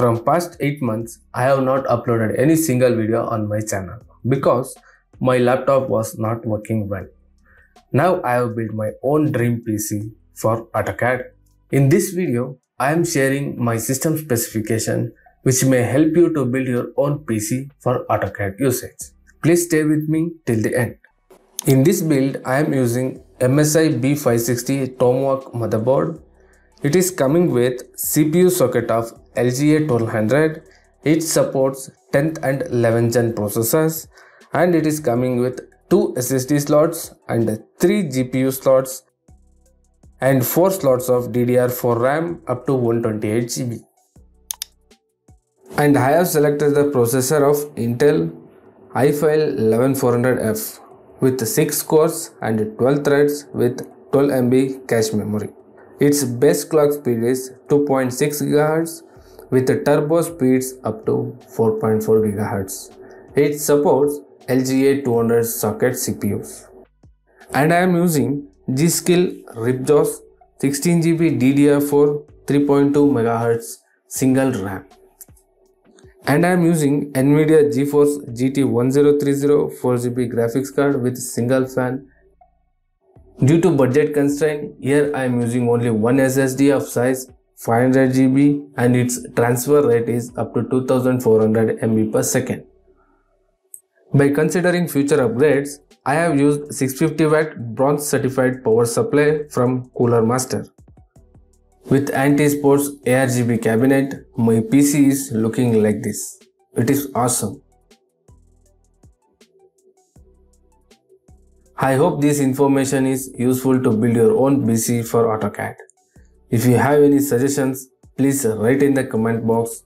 From past 8 months, I have not uploaded any single video on my channel because my laptop was not working well. Now I have built my own dream PC for AutoCAD. In this video, I am sharing my system specification which may help you to build your own PC for AutoCAD usage. Please stay with me till the end. In this build, I am using MSI B560 Tomahawk motherboard. It is coming with CPU socket of LGA 1200. It supports 10th and 11th gen processors and it is coming with 2 SSD slots and 3 GPU slots and 4 slots of DDR4 RAM up to 128 GB. And I have selected the processor of Intel i5-11400F with 6 cores and 12 threads with 12 MB cache memory. Its base clock speed is 2.6 GHz with turbo speeds up to 4.4 GHz. It supports LGA 200 socket CPUs. And I am using G.Skill Ripjaws 16GB DDR4 3.2 MHz single RAM. And I am using NVIDIA GeForce GT 1030 4GB graphics card with single fan. Due to budget constraint, here I am using only one SSD of size 500 GB and its transfer rate is up to 2400 MB per second. By considering future upgrades, I have used 650 watt bronze certified power supply from Cooler Master. With Ant Esports ARGB cabinet, my PC is looking like this. It is awesome. I hope this information is useful to build your own PC for AutoCAD. If you have any suggestions, please write in the comment box